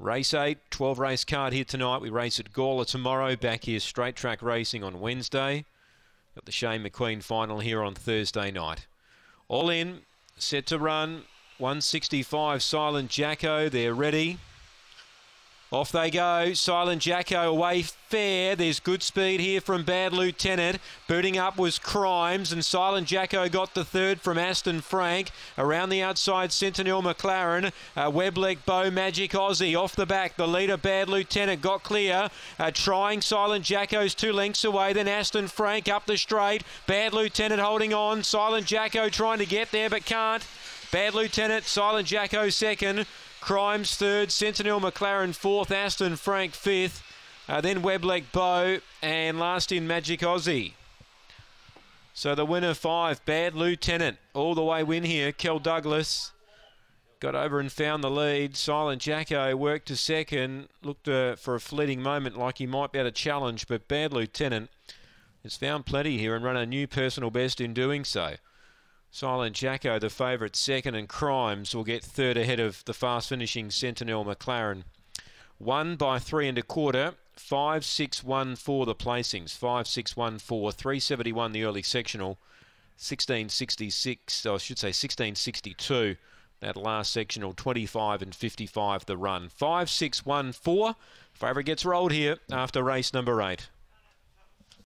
Race 8, 12 race card here tonight. We race at Gawler tomorrow. Back here, straight track racing on Wednesday. Got the Shane McQueen final here on Thursday night. All in, set to run. 165 Silent Jacko, they're ready. Off they go. Silent Jacko away fair. There's good speed here from Bad Lieutenant. Booting up was Crimes, and Silent Jacko got the third from Aston Frank. Around the outside, Sentinel McLaren. Uh, Webleg Bow Magic Aussie. Off the back, the leader, Bad Lieutenant, got clear. Uh, trying Silent Jacko's two lengths away. Then Aston Frank up the straight. Bad Lieutenant holding on. Silent Jacko trying to get there, but can't. Bad Lieutenant, Silent Jacko second. Crimes third, Sentinel McLaren fourth, Aston Frank fifth, uh, then Webleg Bow, and last in Magic Aussie. So the winner five, Bad Lieutenant, all the way win here. Kel Douglas got over and found the lead. Silent Jacko worked to second, looked uh, for a fleeting moment like he might be able to challenge, but Bad Lieutenant has found plenty here and run a new personal best in doing so. Silent Jacko, the favourite second, and Crimes will get third ahead of the fast finishing Sentinel McLaren. One by three and a quarter. Five six one four the placings. Five six one four. Three seventy one the early sectional. Sixteen sixty six. I should say sixteen sixty two. That last sectional, 25 and 55 the run. 5 6 1 4. Favourite gets rolled here after race number 8.